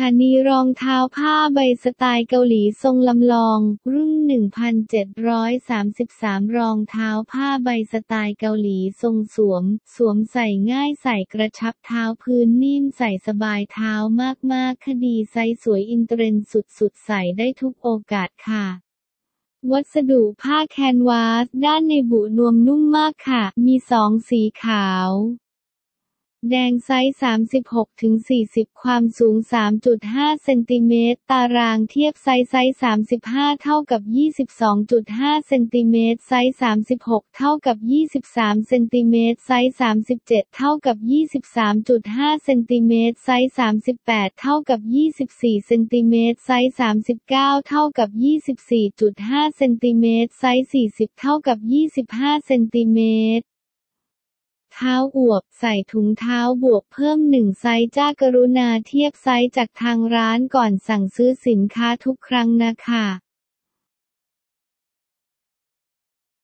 ชานีรองเท้าผ้าใบสไตล์เกาหลีทรงลำลอง รุ่น 1733 รองเท้าผ้าใบสไตล์เกาหลีทรงสวม สวมใส่ง่ายใส่กระชับเท้าพื้นนิ่มใส่สบายเท้ามากๆคดีไซส์สวย in trend สุดๆ ใส่ได้ทุกโอกาสค่ะวัสดุผ้าแคนวาส ด้านในบุนวมนุ่มมากค่ะ มีสองสีขาว แดงไซส์ 36ถึง40 ความสูง 3.5 เซนติเมตร ตารางเทียบไซส์ไซส์ 35 เท่ากับ 22.5 เซนติเมตร ไซส์ 36 เท่ากับ 23 เซนติเมตร ไซส์ 37 เท่ากับ 23.5 เซนติเมตร ไซส์ 38 เท่ากับ 24 เซนติเมตร ไซส์ 39 เท่ากับ 24.5 เซนติเมตร ไซส์ 40 เท่ากับ 25 เซนติเมตร เท้าอวบ ใส่ถุงเท้าบวกเพิ่มหนึ่งไซส์จ้ากรุณาเทียบไซส์จากทางร้านก่อนสั่งซื้อสินค้าทุกครั้งนะคะ